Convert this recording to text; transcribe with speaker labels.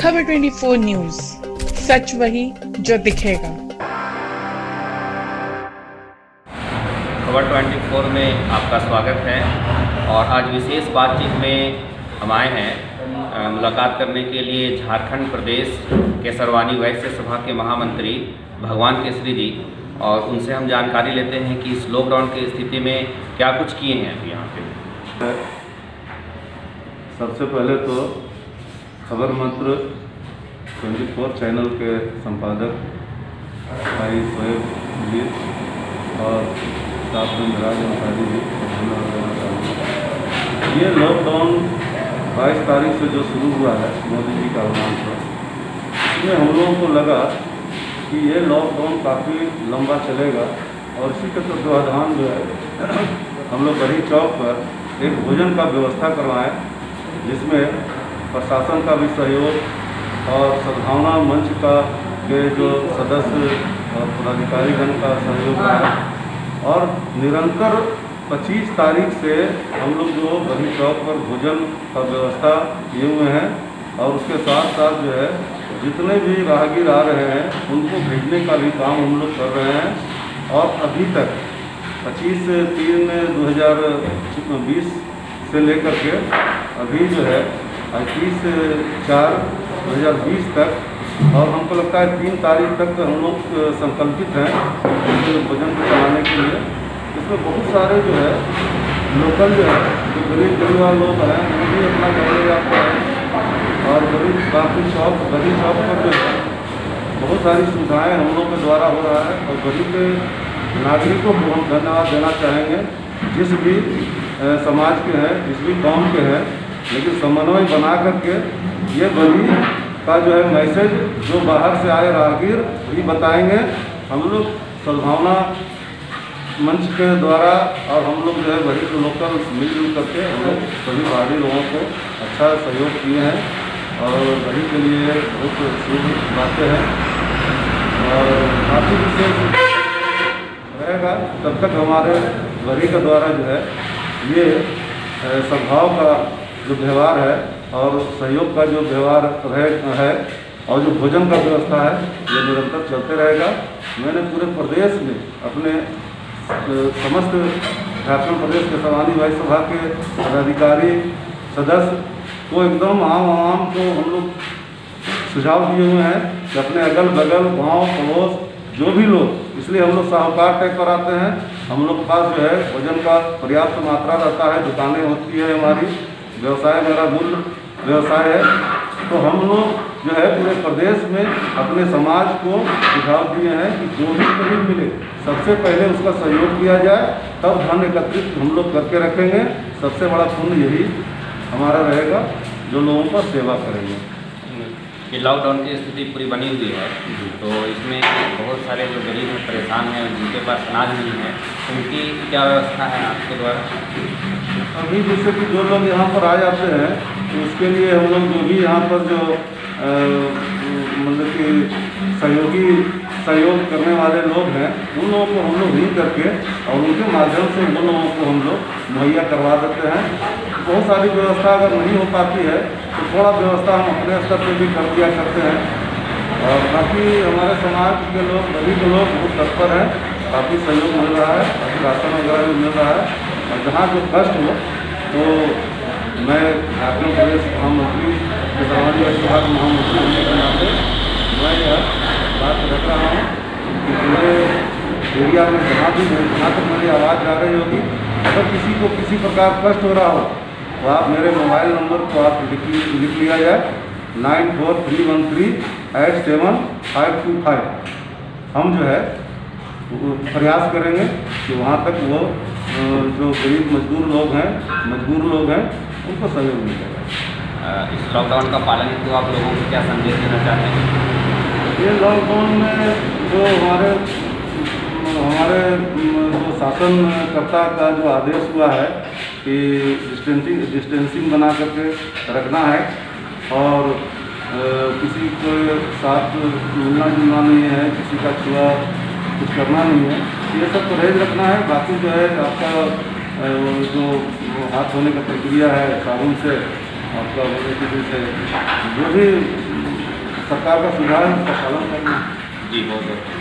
Speaker 1: खबर 24 न्यूज़। सच वही जो दिखेगा।
Speaker 2: खबर 24 में आपका स्वागत है और आज विशेष बातचीत में हम आए हैं मुलाकात करने के लिए झारखंड प्रदेश केसरवानी वैश्य सभा के महामंत्री भगवान केसरी जी और उनसे हम जानकारी लेते हैं कि इस लॉकडाउन की स्थिति में क्या कुछ किए हैं अभी यहाँ पे।
Speaker 3: सबसे पहले तो खबर मंत्र 24 चैनल के संपादक भाई शोएब जी और साथ में मिराज अंसारी जी ये लॉकडाउन 22 तारीख से जो शुरू हुआ है, मोदी जी का आह्वान पर, इसमें हम लोगों को लगा कि ये लॉकडाउन काफ़ी लंबा चलेगा और इसी के तत्वाधान जो है, हम लोग बड़ी चौक पर एक भोजन का व्यवस्था करवाएँ, जिसमें प्रशासन का भी सहयोग और सद्भावना मंच का के जो सदस्य और पदाधिकारीगण का सहयोग रहा और निरंतर 25 तारीख से हम लोग जो बड़ी चौक पर भोजन का व्यवस्था किए हुए हैं और उसके साथ साथ जो है, जितने भी राहगीर आ रहे हैं, उनको भेजने का भी काम हम लोग कर रहे हैं। और अभी तक 25 तीन 2020 से लेकर के अभी जो है इक्कीस चार 2020 तक। और हमको लगता है तीन तारीख तक हम लोग संकल्पित हैं भोजन को चलाने के लिए। इसमें बहुत सारे जो है, लोकल जो है, जो गरीब परिवार लोग हैं, वो भी अपना ले जाते हैं। और गरीब काफ़ी शॉप, गरीब शॉप पर जो है, बहुत सारी सुविधाएँ हम लोग के द्वारा हो रहा है। और गरीब नागरिकों को हम धन्यवाद देना चाहेंगे। जिस भी समाज के हैं, जिस भी गाँव के हैं लेकिन समन्वय बना करके ये बली का जो है मैसेज जो बाहर से आए राहगीर भी बताएँगे। हम लोग सद्भावना मंच के द्वारा और हम लोग जो है बड़ी लोकल मिलजुल करके हम लोग सभी बाहरी लोगों को अच्छा सहयोग किए हैं और बड़ी के लिए बहुत शुभ बातें हैं। और काफ़ी विशेष रहेगा, तब तक हमारे बड़ी के द्वारा जो है ये सद्भाव का जो व्यवहार है और सहयोग का जो व्यवहार रहे, है और जो भोजन का व्यवस्था है, ये निरंतर चलते रहेगा। मैंने पूरे प्रदेश में अपने समस्त झारखंड प्रदेश के सवानी भाई सभा के पदाधिकारी, सदस्य को एकदम आम आम को हम लोग सुझाव दिए हुए हैं कि अपने अगल बगल गाँव पड़ोस जो भी लोग, इसलिए हम लोग साहूकार टाइप पर आते हैं। हम लोग के पास जो है, भोजन का पर्याप्त मात्रा रहता है, दुकानें होती है हमारी। व्यवसाय मेरा मूल व्यवसाय है। तो हम लोग जो है पूरे प्रदेश में अपने समाज को सुझाव दिए हैं कि जो भी गरीब मिले सबसे पहले उसका सहयोग किया जाए तब धन एकत्रित हम लोग करके रखेंगे। सबसे बड़ा पुण्य यही हमारा रहेगा जो लोगों का सेवा करेंगे।
Speaker 2: ये लॉकडाउन की स्थिति पूरी बनी हुई है। तो इसमें बहुत सारे जो गरीब हैं परेशान हैं जिनके पास अनाज नहीं है उनकी क्या व्यवस्था है आपके द्वारा?
Speaker 3: अभी जैसे कि जो लोग यहाँ पर आ जाते हैं तो उसके लिए हम लोग जो भी यहाँ पर जो मतलब कि सहयोगी, सहयोग करने वाले लोग हैं, उन लोगों को हम लोग रिंग करके और उनके माध्यम से उन लोगों को हम लोग मुहैया करवा देते हैं। बहुत सारी व्यवस्था अगर नहीं हो पाती है तो थोड़ा व्यवस्था हम अपने स्तर पर भी कर दिया करते हैं। और बाकी हमारे समाज के लोग, गरीब लोग बहुत तत्पर हैं, काफ़ी सहयोग मिल रहा है काफ़ी राशन वगैरह भी मिल रहा है। और जहाँ जो कष्ट हो तो मैं झारखंड प्रदेश महामंत्री समाजी विभाग महामंत्री होने के नाते मैं यह बात रख रहा हूँ कि पूरे एरिया में जहाँ भी जहाँ तक मेरी आवाज़ जा रही होगी, अगर किसी को किसी प्रकार कष्ट हो रहा हो तो आप मेरे मोबाइल नंबर को आप लिख लिख लिया जाए, nine four three one three eight seven five two five. हम जो है प्रयास करेंगे कि वहाँ तक वो जो गरीब मजदूर लोग हैं मजबूर लोग हैं उनको सहयोग मिलेगा
Speaker 2: इस लॉकडाउन का पालन हेतु आप लोगों को क्या संदेश देना चाहते हैं?
Speaker 3: ये लॉकडाउन में जो हमारे हमारे जो शासनकर्ता का जो आदेश हुआ है कि डिस्टेंसिंग डिस्टेंसिंग बना करके रखना है और किसी के साथ मिलना जुलना नहीं है किसी का छुआ कुछ करना नहीं है। ये सब तो परहेज रखना है, बाकी जो है आपका जो हाथ धोने का प्रक्रिया है साबुन से, आपका होने जैसे जो भी सरकार का सुझाव है उसका पालन करना।
Speaker 2: जी, बहुत बहुत।